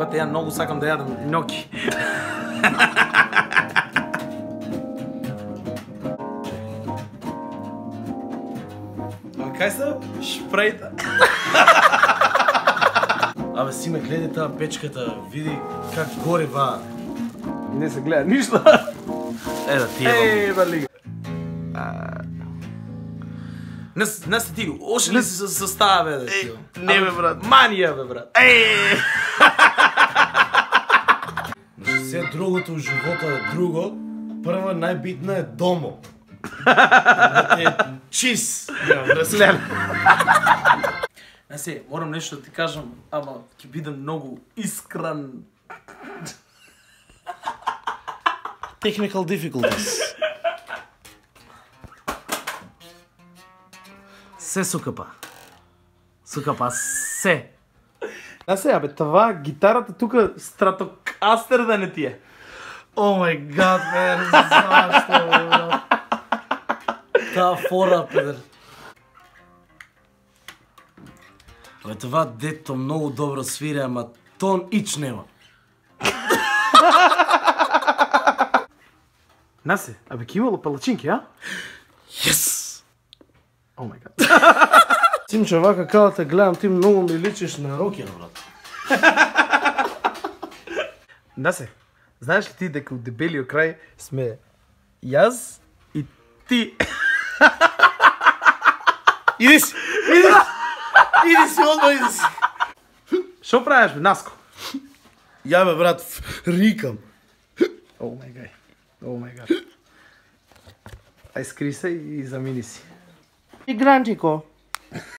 Бате, ја многу сакам да јадам њоки. А кај се? Шпрејта. Абе, си ме гледај таа печката, види как гори ва. Не се гледа ништо. Е, да ти е. Еј, бали. Не, не се ти, оше ли си се состава, бе, да ти? не, бе, брат. Манија, бе, брат. Еј! Значи, се другото у живота е друго, прво најбитно е домо. Ти е. Да, вреслен. Не се, морам нешто да ти кажам, ама ќе бидам многу искрен. Technical difficulties. Се сукапа. Сукапа се. А се, абе, това гитарата тука стратокастер да не ти е. О май гад, бе? Таа фора, педер. Абе, това дето многу добро свири, ама тон ич нема. Насе, абе, ки имало палачинки, а? Yes! О май гад. Симче, вака као те гледам, ти многу ми личиш на Рокер, брат. Насе, знаеш ли ти дека от дебелиот крај сме јас и ти? Иди си! Иди си! Иди си, одма иди си! Шо правиш, бе, Наско? Ја бе, брат, рикам. О май гад. О май гад. Ај скри се и замини си. И гранчико.